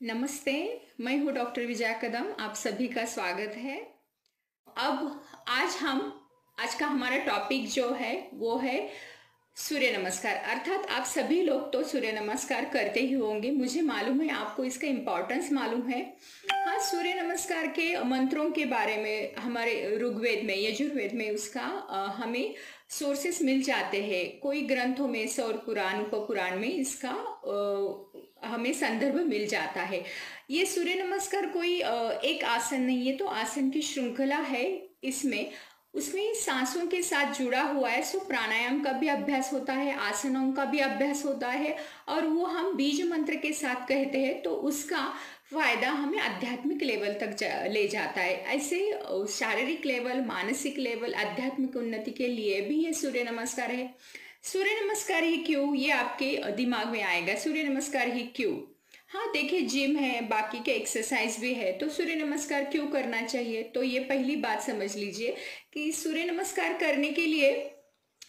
नमस्ते, मैं हूँ डॉक्टर विजया कदम, आप सभी का स्वागत है। अब आज हम, आज का हमारा टॉपिक जो है, वो है सूर्य नमस्कार। अर्थात आप सभी लोग तो सूर्य नमस्कार करते ही होंगे, मुझे मालूम है, आपको इसका इम्पोर्टेंस मालूम है। हाँ सूर्य नमस्कार के मंत्रों के बारे में, हमारे ऋग्वेद में, यजुर्वेद में उसका हमें सोर्सेस मिल जाते हैं। कोई ग्रंथों में सौर पुराण उप पुराण में इसका हमें संदर्भ मिल जाता है। ये सूर्य नमस्कार कोई एक आसन नहीं है तो आसन की श्रृंखला है इसमें। उसमें सांसों के साथ जुड़ा हुआ है सो प्राणायाम का भी अभ्यास होता है आसनों का भी अभ्यास होता है और वो हम बीज मंत्र के साथ कहते हैं तो उसका फ़ायदा हमें आध्यात्मिक लेवल तक जा, ले जाता है। ऐसे शारीरिक लेवल मानसिक लेवल आध्यात्मिक उन्नति के लिए भी ये सूर्य नमस्कार है। सूर्य नमस्कार ही क्यों? ये आपके दिमाग में आएगा, सूर्य नमस्कार ही क्यों? हाँ देखिए जिम है, बाकी के एक्सरसाइज भी है तो सूर्य नमस्कार क्यों करना चाहिए? तो ये पहली बात समझ लीजिए कि सूर्य नमस्कार करने के लिए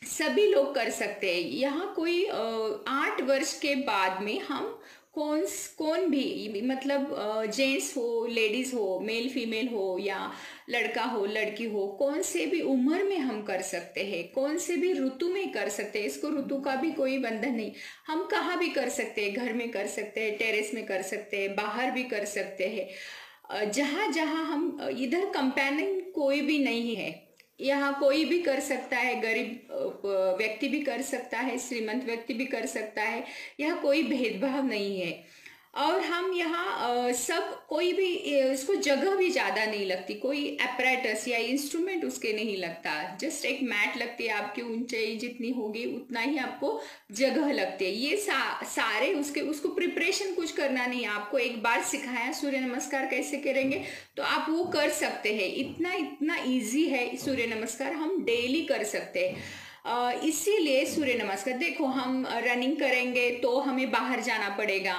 सभी लोग कर सकते हैं। यहाँ कोई आठ वर्ष के बाद में हम कौन कौन भी मतलब जेंट्स हो, लेडीज़ हो, मेल, फीमेल हो या लड़का हो, लड़की हो, कौन से भी उम्र में हम कर सकते हैं, कौन से भी ऋतु में कर सकते हैं, इसको ऋतु का भी कोई बंधन नहीं। हम कहाँ भी कर सकते हैं, घर में कर सकते हैं, टेरेस में कर सकते हैं, बाहर भी कर सकते हैं। जहाँ जहाँ हम इधर कंपेनियन कोई भी नहीं है। यहाँ कोई भी कर सकता है, गरीब व्यक्ति भी कर सकता है, श्रीमंत व्यक्ति भी कर सकता है, यहाँ कोई भेदभाव नहीं है। और हम यहाँ सब कोई भी इसको जगह भी ज़्यादा नहीं लगती कोई अपरेटस या इंस्ट्रूमेंट उसके नहीं लगता। जस्ट एक मैट लगती है आपकी ऊंचाई जितनी होगी उतना ही आपको जगह लगती है। ये सा, सारे उसके उसको प्रिपरेशन कुछ करना नहीं आपको एक बार सिखाया सूर्य नमस्कार कैसे करेंगे तो आप वो कर सकते हैं। इतना इतना ईजी है सूर्य नमस्कार हम डेली कर सकते हैं। इसीलिए सूर्य नमस्कार देखो हम रनिंग करेंगे तो हमें बाहर जाना पड़ेगा।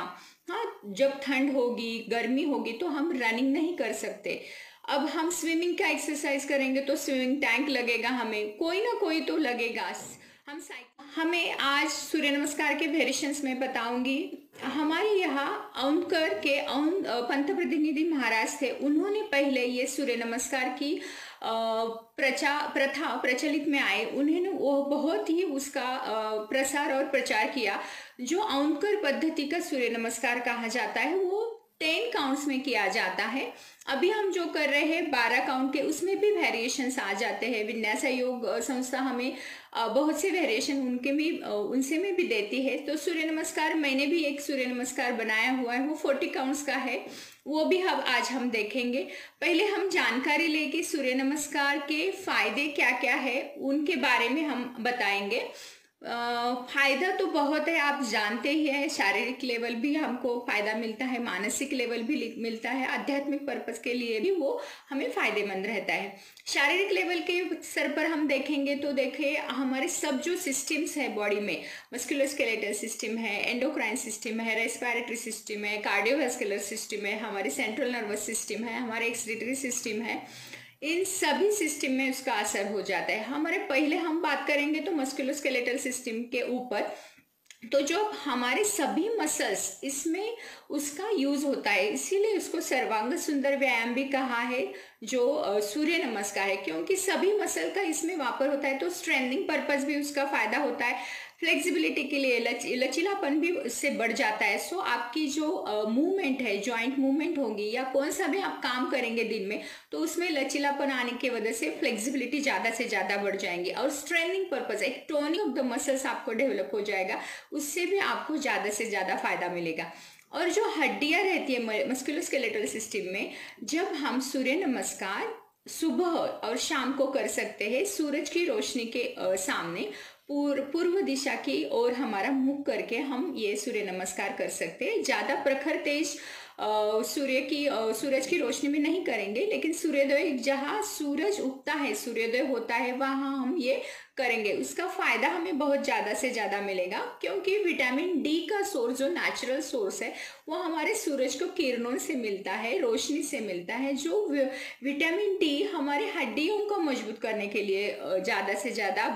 हाँ जब ठंड होगी, गर्मी होगी तो हम रनिंग नहीं कर सकते। अब हम स्विमिंग का एक्सरसाइज करेंगे तो स्विमिंग टैंक लगेगा हमें। कोई ना कोई तो लगेगा। हम हमें आज सूर्य नमस्कार के वेरिएशंस में बताऊँगी। हमारे यहाँ औनकर के औन पंत प्रतिनिधि महाराज थे। उन्होंने पहले ये सूर्य नमस्कार की प्रचा प्रथा प्रचलित में आए। उन्होंने वो बहुत ही उसका प्रसार और प्रचार किया। जो औनकर पद्धति का सूर्य नमस्कार कहा जाता है, वो टेन काउंट्स में किया जाता है। अभी हम जो कर रहे हैं, बारह काउंट के, उसमें भी वेरिएशंस आ जाते हैं। विन्यास योग संस्था हमें बहुत से वेरिएशन उनके भी उनसे में भी देती है। तो सूर्य नमस्कार, मैंने भी एक सूर्य नमस्कार बनाया हुआ है, वो फोर्टी काउंट्स का है। वो भी हम, आज हम देखेंगे। पहले हम जानकारी लेके सूर्य नमस्कार के फ़ायदे क्या क्या है, उनके बारे में हम बताएँगे। फ़ायदा तो बहुत है, आप जानते ही हैं, शारीरिक लेवल भी हमको फ़ायदा मिलता है, मानसिक लेवल भी मिलता है, आध्यात्मिक पर्पज के लिए भी वो हमें फ़ायदेमंद रहता है। शारीरिक लेवल के स्तर पर हम देखेंगे तो देखे, हमारे सब जो सिस्टम्स है बॉडी में मस्कुलोस्केलेटल सिस्टम है एंडोक्राइन सिस्टम है रेस्पायरेटरी सिस्टम है कार्डियोवेस्कुलर सिस्टम है, हमारे सेंट्रल नर्वस सिस्टम है, हमारे एक्सक्रीटरी सिस्टम है इन सभी सिस्टम में उसका असर हो जाता है। हमारे पहले हम बात करेंगे तो मस्कुलोस्केलेटल सिस्टम के ऊपर। तो जो हमारे सभी मसल्स इसमें उसका यूज़ होता है। इसीलिए उसको सर्वांग सुंदर व्यायाम भी कहा है। जो सूर्य नमस्कार है क्योंकि सभी मसल का इसमें वापर होता है तो स्ट्रेंथिंग पर्पज भी उसका फ़ायदा होता है। फ्लेक्सिबिलिटी के लिए लच, लचीलापन भी उससे बढ़ जाता है। सो आपकी जो मूवमेंट है जॉइंट मूवमेंट होगी या कौन सा भी आप काम करेंगे दिन में तो उसमें लचीलापन आने की वजह से फ्लेक्सिबिलिटी ज़्यादा से ज़्यादा बढ़ जाएँगी। और स्ट्रेनिंग पर्पज एक टोनिंग ऑफ़ द मसल्स आपको डेवलप हो जाएगा उससे भी आपको ज़्यादा से ज़्यादा फ़ायदा मिलेगा। और जो हड्डियाँ रहती है मस्कुलोस्केलेटल सिस्टम में, जब हम सूर्य नमस्कार सुबह और शाम को कर सकते हैं, सूरज की रोशनी के सामने पूर्व पूर्व दिशा की ओर हमारा मुख करके हम ये सूर्य नमस्कार कर सकते हैं। ज़्यादा प्रखर तेज सूर्य की सूरज की रोशनी में नहीं करेंगे, लेकिन सूर्योदय जहाँ सूरज उगता है, सूर्योदय होता है, वहाँ हम ये करेंगे। उसका फ़ायदा हमें बहुत ज़्यादा से ज़्यादा मिलेगा, क्योंकि विटामिन डी का सोर्स, जो नेचुरल सोर्स है, वो हमारे सूरज को किरणों से मिलता है, रोशनी से मिलता है, जो विटामिन डी हमारे हड्डियों को मज़बूत करने के लिए ज़्यादा से ज़्यादा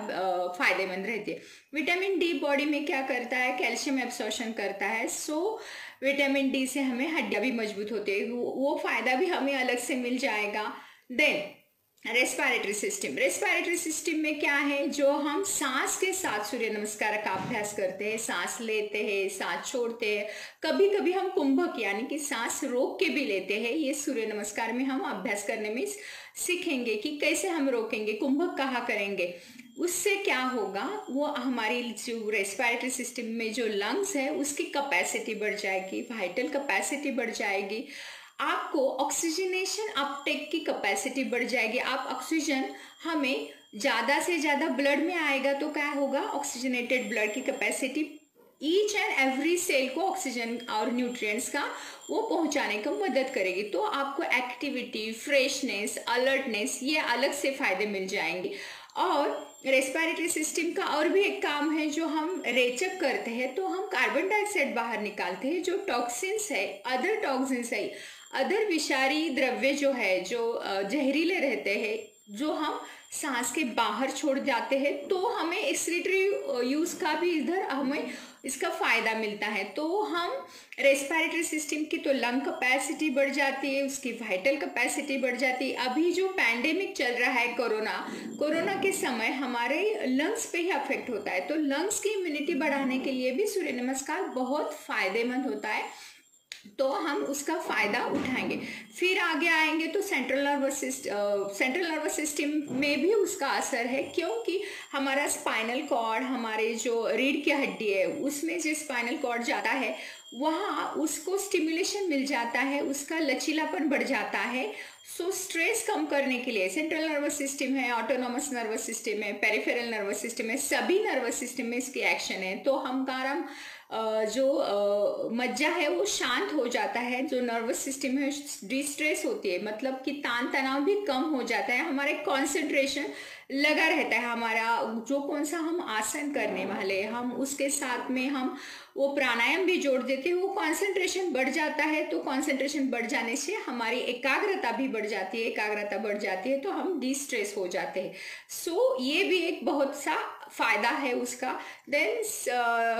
फ़ायदेमंद रहती है। विटामिन डी बॉडी में क्या करता है, कैल्शियम एब्सॉर्शन करता है, सो विटामिन डी से हमें हड्डियाँ भी मज़बूत होती है, वो फ़ायदा भी हमें अलग से मिल जाएगा। Then respiratory system respiratory system में क्या है? जो हम सांस के साथ सूर्य नमस्कार का अभ्यास करते हैं, सांस लेते हैं, सांस छोड़ते हैं कभी कभी हम कुंभक यानी कि सांस रोक के भी लेते हैं। ये सूर्य नमस्कार में हम अभ्यास करने में सीखेंगे कि कैसे हम रोकेंगे, कुंभक कहाँ करेंगे। उससे क्या होगा? वो हमारी जो रेस्पिरेटरी सिस्टम में जो लंग्स है, उसकी कैपेसिटी बढ़ जाएगी वाइटल कैपेसिटी बढ़ जाएगी। आपको ऑक्सीजनेशन अपटेक की कैपेसिटी बढ़ जाएगी। आप ऑक्सीजन हमें ज़्यादा से ज़्यादा ब्लड में आएगा तो क्या होगा? ऑक्सीजनेटेड ब्लड की capacity each and every cell को ऑक्सीजन और न्यूट्रिएंट्स का वो पहुँचाने का मदद करेगी। तो आपको एक्टिविटी फ्रेशनेस अलर्टनेस ये अलग से फ़ायदे मिल जाएँगे। और रेस्पिरेटरी सिस्टम का और भी एक काम है जो हम रेचक करते हैं तो हम कार्बन डाइऑक्साइड बाहर निकालते हैं, जो टॉक्सिन्स है अदर टॉक्सिन्स है अदर विषारी द्रव्य जो है, जो जहरीले रहते हैं, जो हम सांस के बाहर छोड़ जाते हैं तो हमें एक्सरेटरी यूज़ का भी इधर हमें इसका फ़ायदा मिलता है। तो हम रेस्पिरेटरी सिस्टम की तो लंग कैपेसिटी बढ़ जाती है, उसकी वाइटल कैपेसिटी बढ़ जाती है। अभी जो पैंडेमिक चल रहा है कोरोना कोरोना के समय हमारे लंग्स पे ही अफेक्ट होता है। तो लंग्स की इम्यूनिटी बढ़ाने के लिए भी सूर्य नमस्कार बहुत फ़ायदेमंद होता है। तो हम उसका फ़ायदा उठाएँगे। फिर आगे आएँगे तो central nervous system central nervous system में भी उसका असर है क्योंकि हमारा स्पाइनल कॉर्ड हमारे जो रीढ़ की हड्डी है उसमें जो स्पाइनल कॉर्ड जाता है वहाँ उसको स्टिमुलेशन मिल जाता है उसका लचीलापन बढ़ जाता है। सो so, स्ट्रेस कम करने के लिए सेंट्रल नर्वस सिस्टम है ऑटोनॉमस नर्वस सिस्टम है पेरिफेरल नर्वस सिस्टम है सभी नर्वस सिस्टम में इसकी एक्शन है। तो हम कारम जो मज्जा है वो शांत हो जाता है जो नर्वस सिस्टम है डिस्ट्रेस होती है। मतलब कि तान तनाव भी कम हो जाता है हमारे कंसंट्रेशन लगा रहता है हमारा जो कौन सा हम आसन करने वाले हम उसके साथ में हम वो प्राणायाम भी जोड़ देते हैं वो कंसंट्रेशन बढ़ जाता है तो कंसंट्रेशन बढ़ जाने से हमारी एकाग्रता भी बढ़ जाती है एकाग्रता बढ़ जाती है तो हम डिस्ट्रेस हो जाते हैं। सो so, ये भी एक बहुत सा फ़ायदा है उसका. Then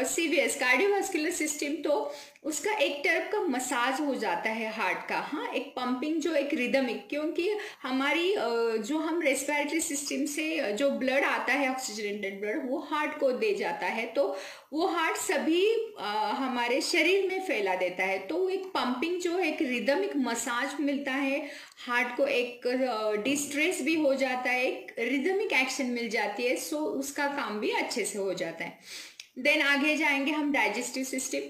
C V S cardiovascular system तो उसका एक तरफ़ का मसाज हो जाता है हार्ट का। हाँ एक पंपिंग जो एक रिदमिक क्योंकि हमारी जो हम रेस्पिरेटरी सिस्टम से जो ब्लड आता है ऑक्सीजनेटेड ब्लड वो हार्ट को दे जाता है। तो वो हार्ट सभी हमारे शरीर में फैला देता है। तो एक पंपिंग जो है, एक रिदमिक मसाज मिलता है। हार्ट को एक डिस्ट्रेस भी हो जाता है, एक रिदमिक एक्शन मिल जाती है। सो उसका काम भी अच्छे से हो जाता है। देन आगे जाएँगे हम डाइजेस्टिव सिस्टम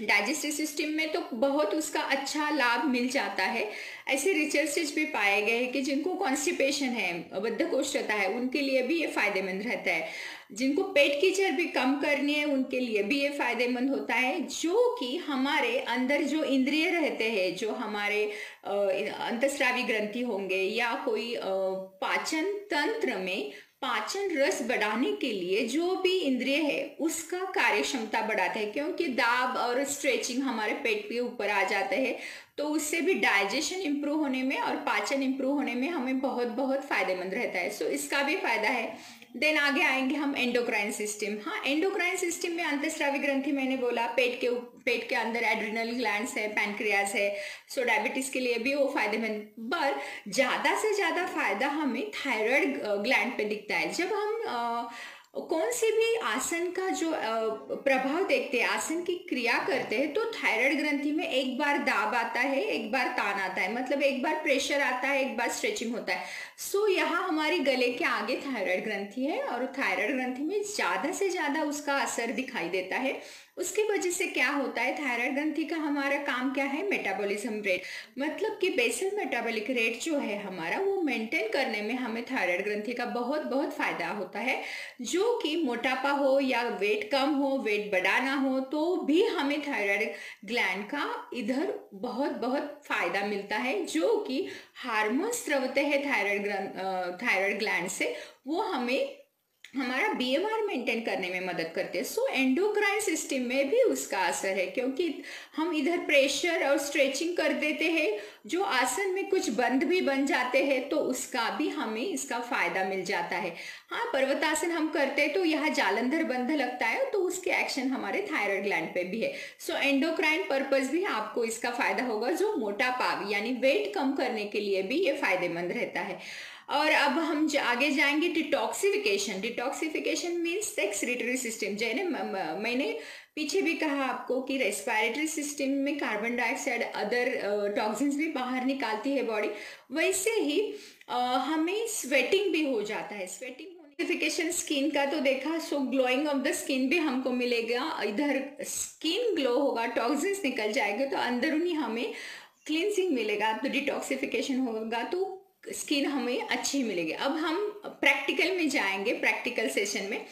डाइजेस्टिव सिस्टम में तो बहुत उसका अच्छा लाभ मिल जाता है। ऐसे रिसर्चेज भी पाए गए हैं कि जिनको कॉन्स्टिपेशन है, बद्धकोष्ठता है, उनके लिए भी ये फ़ायदेमंद रहता है। जिनको पेट की चर्बी कम करनी है, उनके लिए भी ये फ़ायदेमंद होता है, जो कि हमारे अंदर जो इंद्रिय रहते हैं, जो हमारे अंतस्रावी ग्रंथि होंगे या कोई पाचन तंत्र में पाचन रस बढ़ाने के लिए जो भी इंद्रिय है, उसका कार्य क्षमता बढ़ाता है, क्योंकि दाब और स्ट्रेचिंग हमारे पेट के ऊपर आ जाता हैं। तो उससे भी डाइजेशन इम्प्रूव होने में और पाचन इम्प्रूव होने में हमें बहुत बहुत फ़ायदेमंद रहता है। सो so, इसका भी फ़ायदा है। देन आगे आएँगे हम एंडोक्राइन सिस्टम हाँ एंडोक्राइन सिस्टम में अंतस्रावी ग्रंथि मैंने बोला पेट के पेट के अंदर एड्रिनल ग्लैंड्स है पैनक्रियाज है सो डायबिटीज़ के लिए भी वो फ़ायदेमंद। पर ज़्यादा से ज़्यादा फ़ायदा हमें थायराइड ग्लैंड पे दिखता है। जब हम आ, कौन से भी आसन का जो प्रभाव देखते हैं, आसन की क्रिया करते हैं तो थायराइड ग्रंथि में एक बार दाब आता है, एक बार तान आता है। मतलब एक बार प्रेशर आता है, एक बार स्ट्रेचिंग होता है। सो so, यहाँ हमारी गले के आगे थायराइड ग्रंथि है और थायराइड ग्रंथि में ज़्यादा से ज़्यादा उसका असर दिखाई देता है। उसकी वजह से क्या होता है? थायराइड ग्रंथि का हमारा काम क्या है? मेटाबॉलिज्म रेट मतलब कि बेसल मेटाबॉलिक रेट जो है हमारा वो मेंटेन करने में हमें थायराइड ग्रंथि का बहुत बहुत फ़ायदा होता है। जो कि मोटापा हो या वेट कम हो वेट बढ़ाना हो तो भी हमें थायराइड ग्लैंड का इधर बहुत बहुत फ़ायदा मिलता है। जो कि हार्मोन स्रवते हैं थायराइड थायराइड ग्लैंड से वो हमें हमारा बीएमआर मेंटेन करने में मदद करते हैं। सो एंडोक्राइन सिस्टम में भी उसका असर है, क्योंकि हम इधर प्रेशर और स्ट्रेचिंग कर देते हैं, जो आसन में कुछ बंद भी बन जाते हैं तो उसका भी हमें इसका फ़ायदा मिल जाता है। हाँ पर्वतासन हम करते हैं तो यहाँ जालंधर बंध लगता है तो उसके एक्शन हमारे थायराइड ग्लैंड पे भी है। सो एंडोक्राइन पर्पज भी आपको इसका फ़ायदा होगा, जो मोटापा, यानी वेट कम करने के लिए भी ये फ़ायदेमंद रहता है। और अब हम आगे जाएँगे detoxification detoxification means excretory system जैसे मैंने पीछे भी कहा आपको कि रेस्पिरेटरी सिस्टम में कार्बन डाइऑक्साइड अदर टॉक्सिन्स भी बाहर निकालती है बॉडी वैसे ही uh, हमें स्वेटिंग भी हो जाता है. स्वेटिंग होने स्किन का तो देखा so glowing of the skin भी हमको मिलेगा. इधर स्किन ग्लो होगा टॉक्सिन्स निकल जाएँगे तो अंदरूनी हमें क्लिनसिंग मिलेगा तो डिटॉक्सिफिकेशन होगा. तो स्किन हमें अच्छी मिलेगी। अब हम प्रैक्टिकल में जाएँगे, प्रैक्टिकल सेशन में।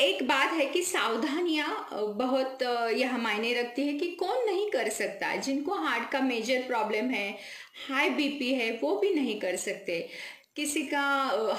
एक बात है कि सावधानियाँ बहुत यह मायने रखती है कि कौन नहीं कर सकता। जिनको हार्ट का मेजर प्रॉब्लम है, हाई बीपी है, वो भी नहीं कर सकते। किसी का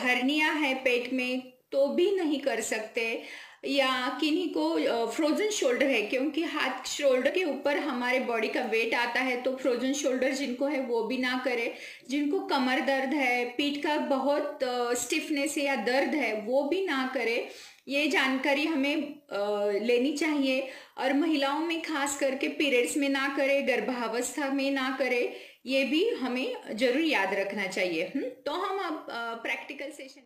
हर्निया है पेट में तो भी नहीं कर सकते। या किन्हीं को फ्रोजन शोल्डर है क्योंकि हाथ शोल्डर के ऊपर हमारे बॉडी का वेट आता है तो फ्रोजन शोल्डर जिनको है वो भी ना करे। जिनको कमर दर्द है पीठ का बहुत स्टिफनेस या दर्द है वो भी ना करे। ये जानकारी हमें लेनी चाहिए। और महिलाओं में खास करके पीरियड्स में ना करे गर्भावस्था में ना करे ये भी हमें ज़रूर याद रखना चाहिए। हम्म, तो हम अब प्रैक्टिकल सेशन